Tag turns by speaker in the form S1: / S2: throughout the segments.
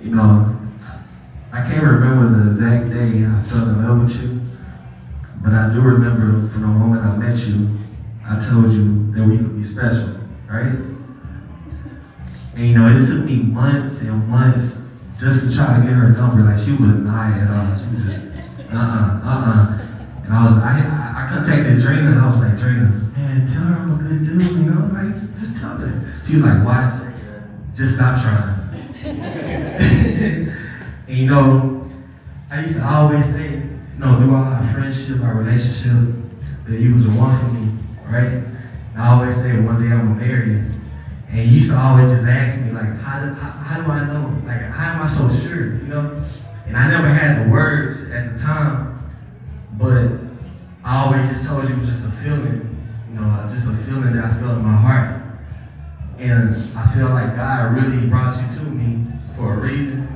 S1: you know, I can't remember the exact day I fell in love with you, but I do remember from the moment I met you, I told you that we could be special, right? And you know, it took me months and months just to try to get her number. Like she not lie at all. She was just, uh-uh, uh-uh. And I was, I, I contacted Drina and I was like, Drina, man, tell her I'm a good dude, you know? Like, just tell her. She was like, what? Just stop trying. and you know, I used to always say, you know, throughout our friendship, our relationship, that you was the one for me, right? And I always say, one day I'm gonna marry you. And you used to always just ask me, like, how do, how, how do I know? Like, how am I so sure, you know? And I never had the words at the time, but I always just told you it was just a feeling, you know, just a feeling that I felt in my heart. And I feel like God really brought you to me for a reason.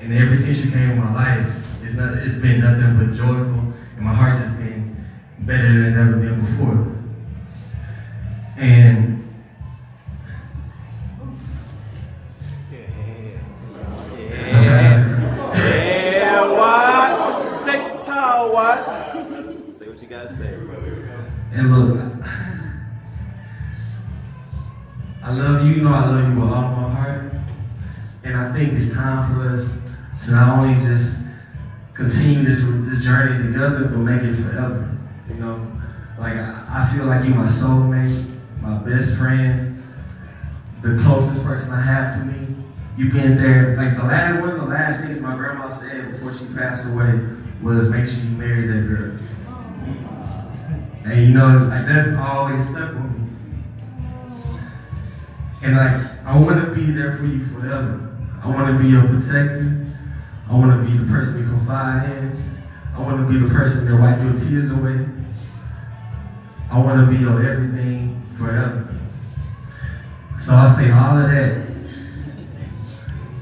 S1: And ever since you came in my life, it's not it's been nothing but joyful and my heart just been better than it's ever been before. And
S2: Yeah, what? Take the towel, what? Say what you gotta say.
S1: And look, I love you, you know I love you with all my heart. And I think it's time for us to not only just continue this, this journey together, but make it forever. You know, like I, I feel like you're my soulmate, my best friend, the closest person I have to me. You've been there, like the last one of the last things my grandma said before she passed away was make sure you marry that girl. And you know, like that's always stuck with me. And like, I want to be there for you forever. I want to be your protector. I want to be the person you confide in. I want to be the person that wipe your tears away. I want to be your everything forever. So I say all of that.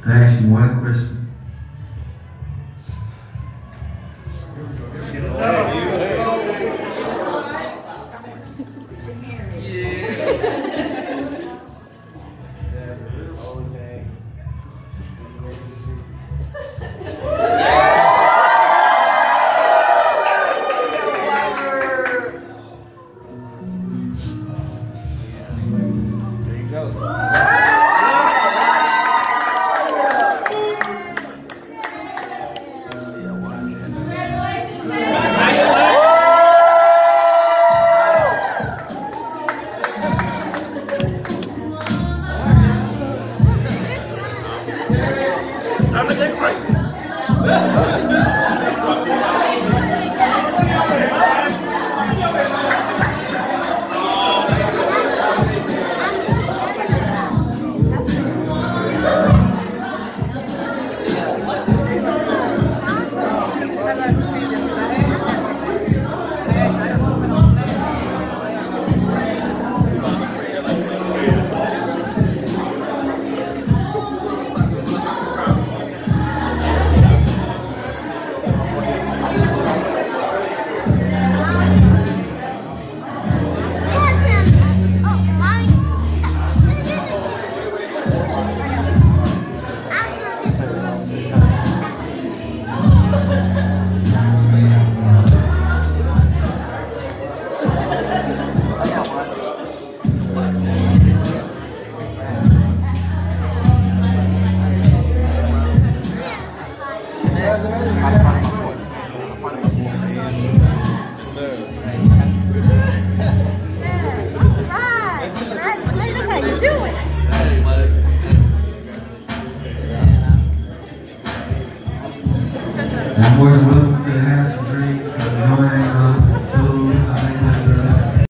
S1: I ask you one question.